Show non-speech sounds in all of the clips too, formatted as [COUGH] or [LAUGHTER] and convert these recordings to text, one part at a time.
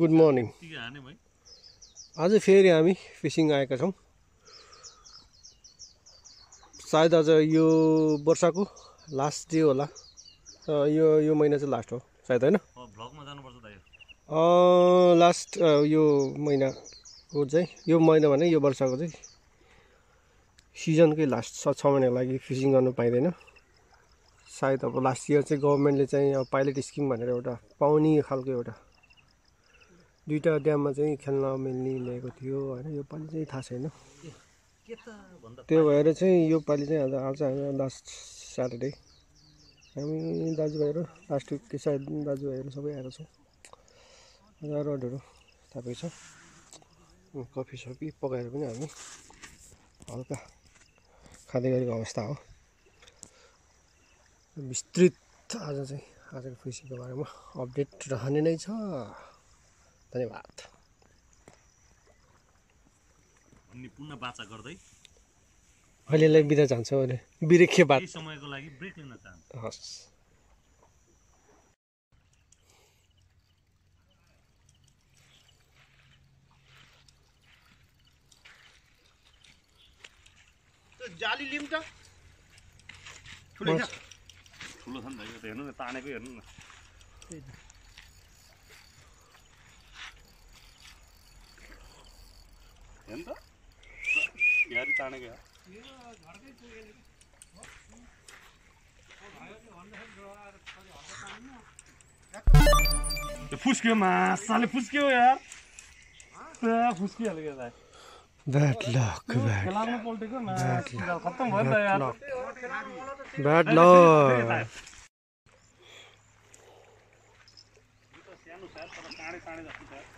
Good morning आज फेरि हामी फिसिङ आएका छौँ। सायद आज यो वर्षको लास्ट डे होला। यो यो महिना चाहिँ लास्ट हो सायद होइन? लास्ट यो। महिनाको चाहिँ यो महिना भने यो वर्षको चाहिँ सिजनकै लास्ट छ छ महिनाको लागि फिसिङ गर्नु पाइँदैन। सायद अब लास्ट इयर चाहिँ गभर्मेन्टले चाहिँ अब पाइलट स्किम भनेर एउटा पाउने खालको एउटा दुइटा ड्याममा चाहिँ खेल्न मिल्ने ल्याएको थियो होइन यो पालि चाहिँ थाहा छैन। त्यो भएर चाहिँ यो पालि चाहिँ आज आज हामी लास्ट स्याटरडे हामी दाजुभाइहरू लास्ट विक सायद दाजुभाइहरू सबै आएर छौँ। रोडहरू थापेको छ। कफी सफी पकाएर पनि हामी हल्का खाँदै गरेको अवस्था हो। विस्तृत आज चाहिँ आजको फिसिङको बारेमा अपडेट रहने नै छ। धन्यवाद। भन्ने पुनः बाचा गर्दै अहिलेलाई बिदा जान्छौँ अहिले बिरेखे बात। समयको लागि ब्रेक लिन चाहन्छु। हस्। जाली लिम त। ठुलो छ। ठुलो छ नि त यो त हेर्नु न तानेको हेर्नु न। यारी यार यो फुस्क्यो मासाले फुस्क्यो यार फुस्किहाल्यो क्या ब्याड लक ब्याड खेलाउनु खत्तम भयो नि त यार ब्याड लक सानो सार काँडे काँडे जस्तो छ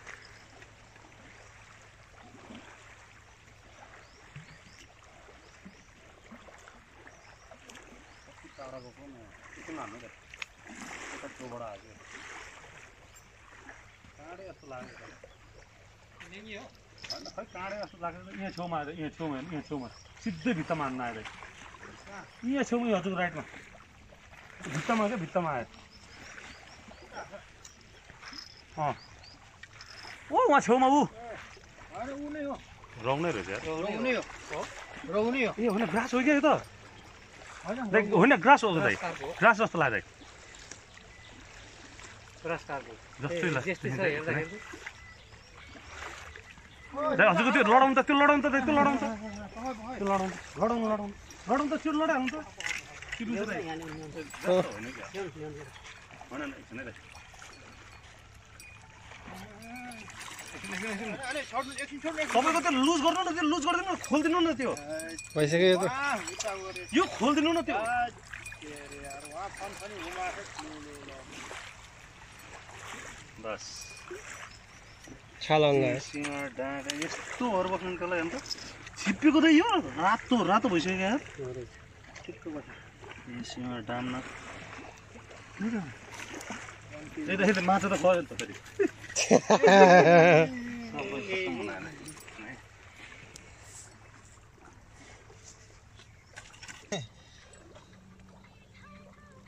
टाढा गएको न हान्नु त यता छेउबाट हाल्यो काँडे जस्तो लाग्यो होइन खै काँडे जस्तो लाग्यो यहाँ छेउमा आएर यहाँ छेउमा यहाँ छेउमा सिधै भित्तामा हान्न आएर यहाँ छेउमा हजुर राइटमा भित्तामा क्या भित्तामा आयो अँ ओ उहाँ छेउमा ऊ रौनै रहेछ यार रौनी हो रौनी हो ए होइन हो क्या यो त? लाइक होइन ग्रास हो दाइ ग्रास जस्तो दाइ हजुरको त्यो लडाउनु त त्यो लडाउनु त दाइ त्यो लडाउनु त त्यो लडाउनु लडाउनु लडाउनु लडाउनु त लडाउनु तपाईँको त्यो लुज गर्नु न त्यो लुज गरिदिनु न खोलिदिनु न त्यो। भइसक्यो यो त यो खोलिदिनु न त्यो। बस। छालङ्गा। सिँगा डाँडा यस्तोहरू बस्नु त्यसलाई अन्त। छिप्पेको त यो रातो रातो भइसक्यो यार ए सिँगा डाम्न त्यही त माछा त खऱ्यो नि त फेरि।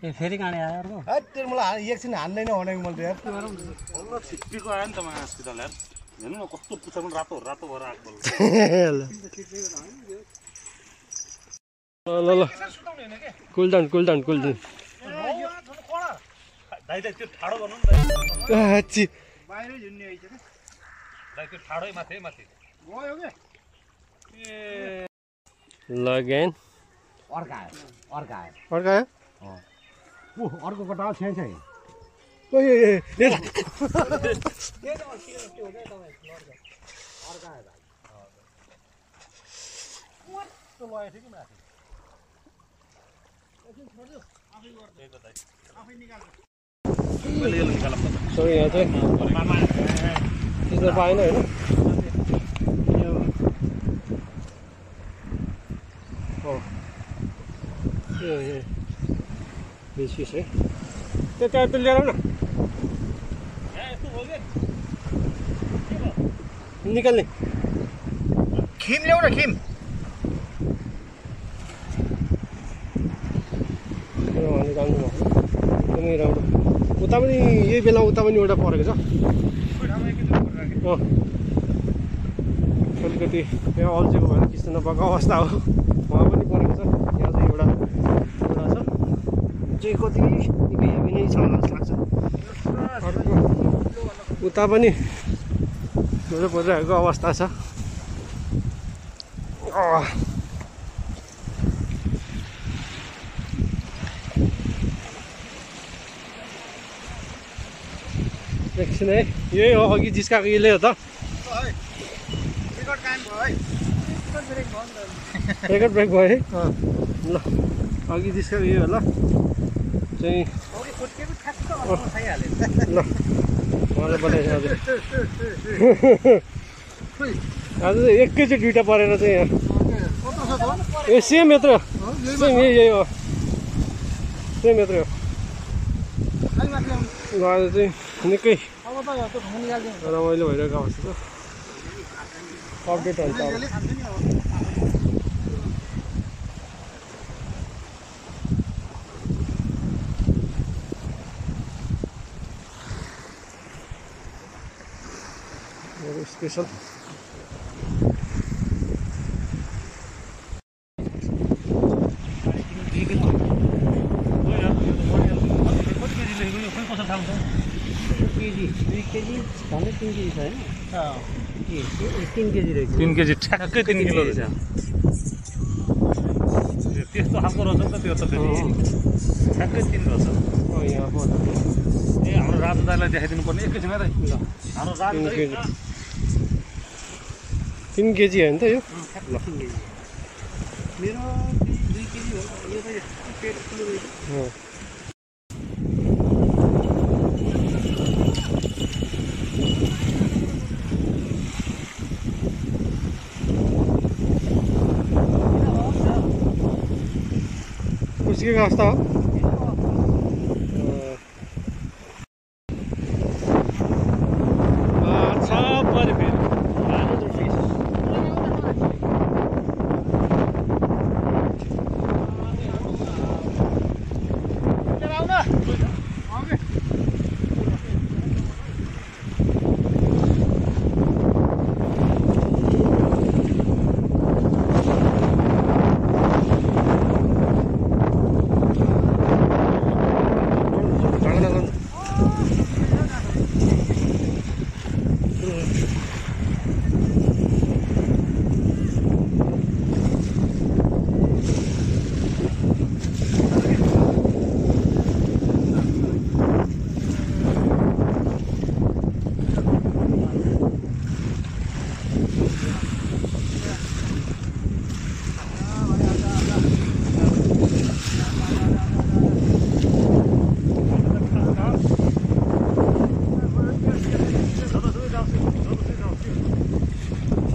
फेरि काँडे आयो अर्को? त्यो मलाई एकछिन हान्दैन भनेको मैले यार। बल्ल छिप्पेको आयो नि त मासु त यार। हेर्नु न कस्तो पुच्छर पनि रातो रातो भएर आएको [LAUGHS] ल। ल ल cool down cool down cool down. दाइ दाइ त्यो ठाडो गर्नु नि दाइ बाहिरै झुन्ने आइछ क्या दाइ त्यो ठाडै माथि है माथि गयो क्या ए ल गेन अर्का आयो अर्का आयो अर्को आयो ऊ अर्को कटा छे ए, ए, ए, ए, मैले यसलाई निकाल्नु पर्छ सो यहाँ चाहिँ खिच्न पाएन होइन यो हो यो यो बिस है त्यो त्यहाँ त्यो लिएर आऊ न निकाल्ने खिम ल्याउ न खिम यो निकाल्नु भएको एकदमै राम्रो उता पनि यही बेला उता पनि एउटा परेको छ। अलिकति यहाँ अल्झेको भएर किस्नु नपाएको अवस्था हो। उहाँ पनि परेको छ। यहाँ चाहिँ एउटा एउटा छ। चाहिँ कति निकै हेभी नै छ जस्तो लाग्छ। उता पनि एउटा परिरहेको अवस्था छ। एकछिन है यही हो अघि जिस्काएको यसले हो त रेकर्ड ब्रेक भयो है ल अघि जिस्काएको यही हो ल चाहिँ ल उहाँले बनाएछ आज आज चाहिँ एकैचोटि दुइटा परेर चाहिँ यहाँ ए सेम यत्रो सेम यही यही हो सेम यत्रो हो आज चाहिँ निकै त रमाइलो भइरहेको अवस्था छ अपडेट हुन्छ अब यसले खान्छ नि अब मेरो स्पेसल कति केजी लेखेको यो खोइ कसो थाहा केजी दुई केजी झन्डै तिन केजी छ होइन तिन केजी रहेछ तिन केजी ठ्याक्कै तिन किलो रहेछ त्यो त्यस्तो खालको रहेछ नि त त्यो त फेरि ठ्याक्कै तिन रहेछ ए हाम्रो राजु दाईलाई देखाइदिनु पर्ने एकैछिन है दाइ हाम्रो राजु तिन केजी हो त यो तिन केजी मेरो दुई केजी हो यो त पेट ठुलो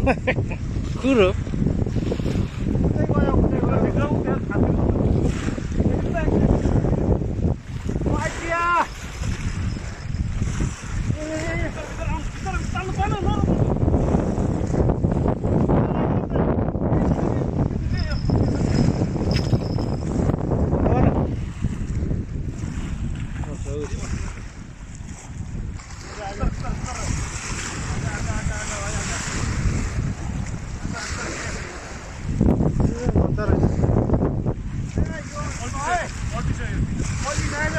[LAUGHS] कुरो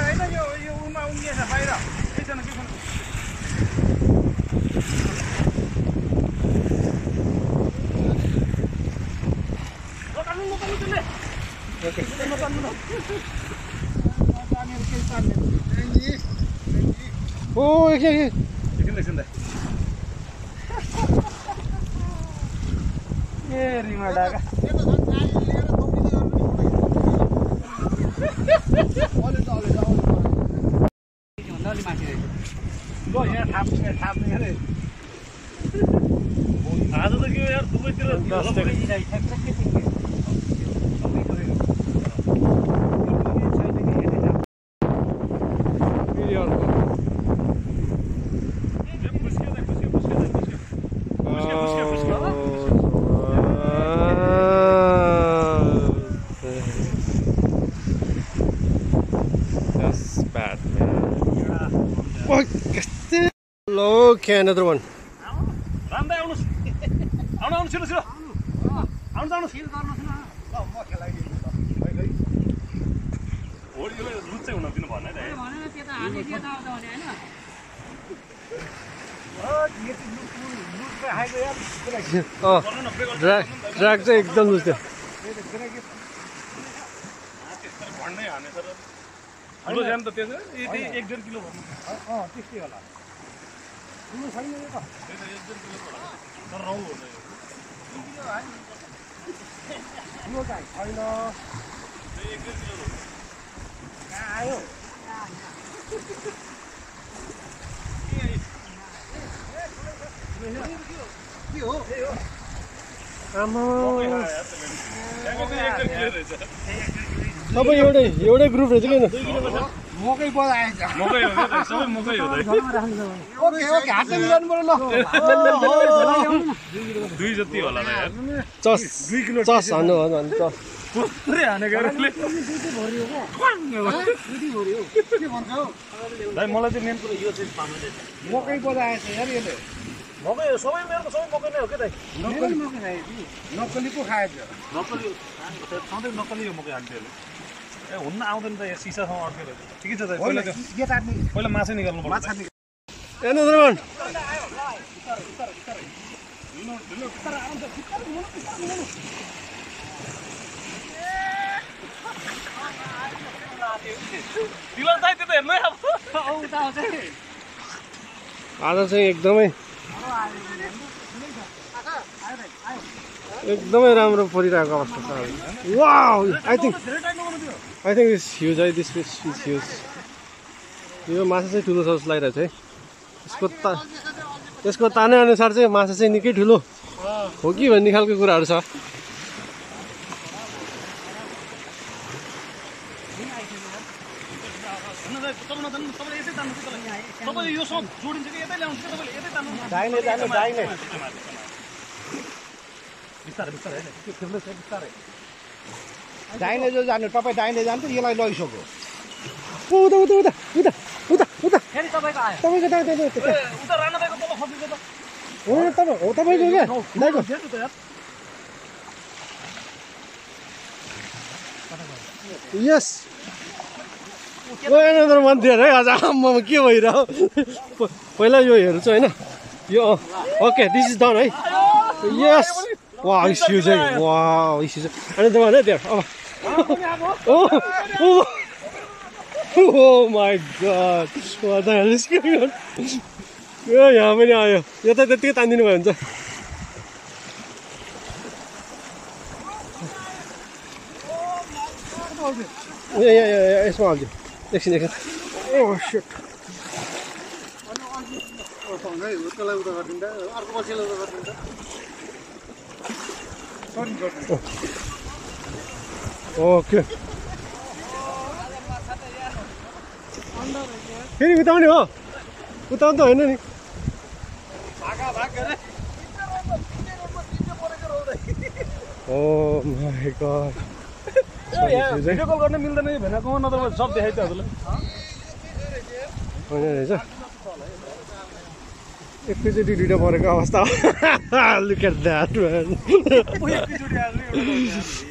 होइन यो यो उमा उम्लिएछ बाहिर एकजना एकजना ओ एकछिन एकछिन ए रिमा डाका भन्दा अलि माथि ल यहाँ थाप्ने अरे आज त के हो यार दुवैतिर दस दुई केजी रहेछ ठ्याक्कै तिन केजी फेरि अर्को खुस्कियो दाइ, खुस्कियो, खुस्कियो दाइ, खुस्कियो। Puśćcie, puśćcie, puśćcie. That's bad, man. Okay, another one. राम्रै आउनुहोस् आउनु आउनु छिटो छिटो आउनुहोस् आउनुहोस् म खेलाइदिन्छु त खै खै हो यो लुच चाहिँ हुन दिनु भएन है त भनेर त्यता हाल्ने के थाहा छ भने होइन ये चाहिँ लुट लुट चाहिँ खाएको यार त्यसलाई Oh, गर्नु न प्रे गर्नु drag, drag चाहिँ एकदम लुज थियो। भन्नै हानेछ र। ठुलो ज्यान त त्यो चाहिँ यति एक डेढ किलो भन्नु। अँ त्यस्तै होला। आयो सबै एउटै एउटै ग्रुप रहेछ किन मकै बजाएछ मकै हो त, सबै मकै हो त ओके ओके हातले मिलाउनु पर्यो ल दुई जति होला त यार चस चस हान्नु हो भने चस पुरै हानेको मलाई चाहिँ मेन कुरो यो चाहिँ पाउनु मकै बजाएछ यार यसले मकै हो सबै मेरो त सबै मकै नै हो क्या दाइ नक्कली मकै नक्कली पो खाएछ नक्कली सधैँ नक्कली हो मकै हान्थ्यो अरे ए हुन्न आउँदैन त यहाँ सिसासँग अड्केर। ठिकै छ दाइ पहिला माछा निकाल्नु पर्छ। त आज चाहिँ एकदमै एकदमै राम्रो परिरहेको अवस्था छ I think I think is huge है दिस फिस इज ह्युज यो माछा चाहिँ ठुलो छ जस्तो लागिरहेको छ है। यसको ता यसको ताने अनुसार चाहिँ माछा चाहिँ निकै ठुलो हो कि भन्ने खालको कुराहरू छ। तपाईँले यो सब जोडिन्छ कि यतै ल्याउँछ कि तपाईँले यतै तान्नु दाहिने जानु दाहिने बिस्तारै बिस्तारै होइन त्यो खेल्दैछ बिस्तारै दाहिने जो जानु तपाईँ दाहिने जानु त यसलाई लैसक्यो। ओ, उता उता उता उता उता उता तपाईँको त हो तपाईँ हो तपाईँको क्या? दाइको यस। एनदर मन्थ्री है आज आम्मामा के भइरह्यो? प- पहिला यो हेर्छु होइन? यो ओके दिस इज डन है? यस। वा इस्यु चाहिँ वा इस्यु चाहिँ त यो यहाँ पनि आयो यो त त्यत्तिकै तानिदिनु भयो हुन्छ ए यसमा हाल्छु एकछिन एकछिन अर्को पछिल्लो उता गरिदिँदा सरी गरिदिनु ओके। फेरि उताउने हो। उताउनु त होइन नि। भिडियो कल गर्न मिल्दैन नत्र सब देखाइ त हजुरलाई होइन रहेछ। एकैचोटि दुइटा परेको अवस्था लुक एट द्याट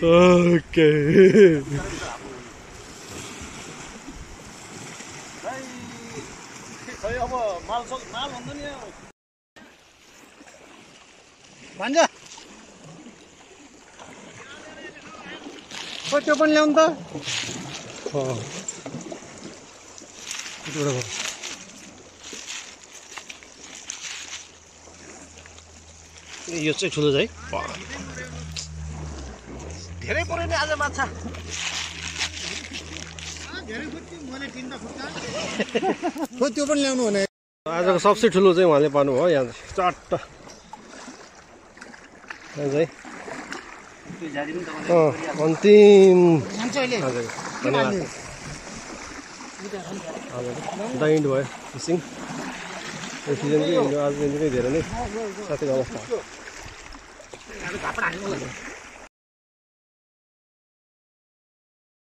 ओके भन्छ त्यो पनि ल्याउनु त यो चाहिँ ठुलो छ है धेरै पऱ्यो नि आज माछा। त्यो पनि ल्याउनु भने आजको सबसे ठुलो चाहिँ उहाँले पाउनु भयो यहाँ चाहिँ चट्ट चाहिँ अन्तिम। अहिले हजुर। धन्यवाद। हजुर। दाइन्ड भयो फिसिङ यो सिजन चाहिँ आज निकै धेरै नै साथीको अवस्था